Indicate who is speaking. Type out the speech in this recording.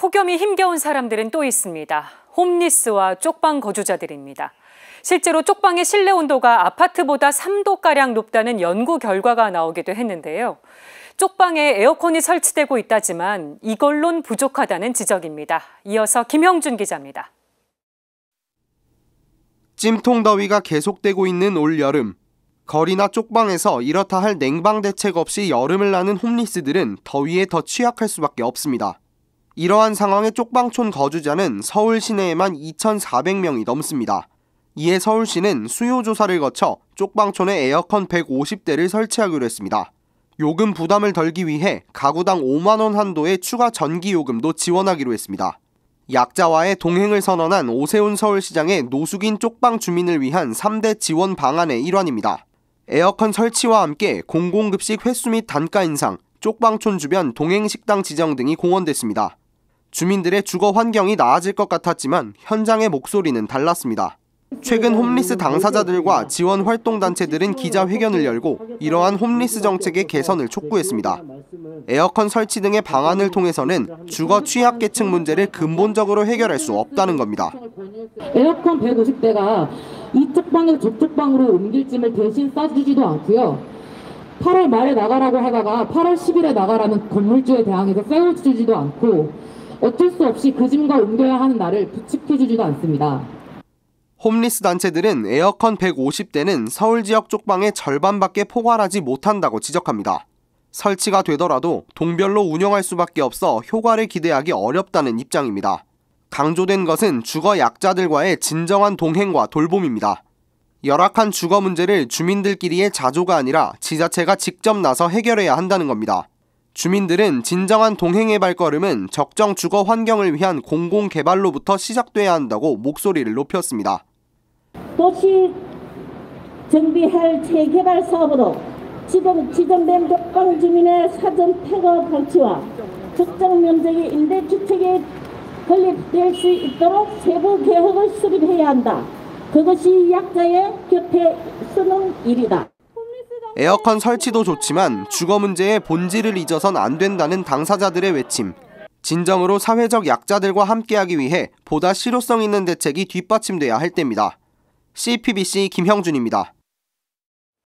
Speaker 1: 폭염이 힘겨운 사람들은 또 있습니다. 홈리스와 쪽방 거주자들입니다. 실제로 쪽방의 실내 온도가 아파트보다 3도가량 높다는 연구 결과가 나오기도 했는데요. 쪽방에 에어컨이 설치되고 있다지만 이걸론 부족하다는 지적입니다. 이어서 김형준 기자입니다.
Speaker 2: 찜통 더위가 계속되고 있는 올 여름. 거리나 쪽방에서 이렇다 할 냉방 대책 없이 여름을 나는 홈리스들은 더위에 더 취약할 수밖에 없습니다. 이러한 상황의 쪽방촌 거주자는 서울 시내에만 2,400명이 넘습니다. 이에 서울시는 수요조사를 거쳐 쪽방촌에 에어컨 150대를 설치하기로 했습니다. 요금 부담을 덜기 위해 가구당 5만원 한도의 추가 전기요금도 지원하기로 했습니다. 약자와의 동행을 선언한 오세훈 서울시장의 노숙인 쪽방 주민을 위한 3대 지원 방안의 일환입니다. 에어컨 설치와 함께 공공급식 횟수 및 단가 인상, 쪽방촌 주변 동행식당 지정 등이 공언됐습니다. 주민들의 주거 환경이 나아질 것 같았지만 현장의 목소리는 달랐습니다. 최근 홈리스 당사자들과 지원 활동 단체들은 기자회견을 열고 이러한 홈리스 정책의 개선을 촉구했습니다. 에어컨 설치 등의 방안을 통해서는 주거 취약계층 문제를 근본적으로 해결할 수 없다는 겁니다.
Speaker 3: 에어컨 150대가 이쪽 방에서 저쪽 방으로 옮길 짐을 대신 싸주지도 않고요. 8월 말에 나가라고 하다가 8월 10일에 나가라는 건물주에 대항해서 세워주지도 않고 어쩔 수 없이 그 짐과 옮겨야 하는 날을 부축해주지도 않습니다.
Speaker 2: 홈리스 단체들은 에어컨 150대는 서울 지역 쪽방의 절반밖에 포괄하지 못한다고 지적합니다. 설치가 되더라도 동별로 운영할 수밖에 없어 효과를 기대하기 어렵다는 입장입니다. 강조된 것은 주거 약자들과의 진정한 동행과 돌봄입니다. 열악한 주거 문제를 주민들끼리의 자조가 아니라 지자체가 직접 나서 해결해야 한다는 겁니다. 주민들은 진정한 동행의 발걸음은 적정 주거 환경을 위한 공공 개발로부터 시작돼야 한다고 목소리를 높였습니다.
Speaker 4: 도시 정비할 재개발 사업으로 지금 지정된 lok방 주민의 사전 폐거 방치와 적정 면적의 임대 주택에 건립될 수 있도록 세부 계획을 수립해야 한다. 그것이 약자의 곁에 서는 일이다.
Speaker 2: 에어컨 설치도 좋지만 주거 문제의 본질을 잊어선 안 된다는 당사자들의 외침. 진정으로 사회적 약자들과 함께하기 위해 보다 실효성 있는 대책이 뒷받침돼야 할 때입니다. CPBC 김형준입니다.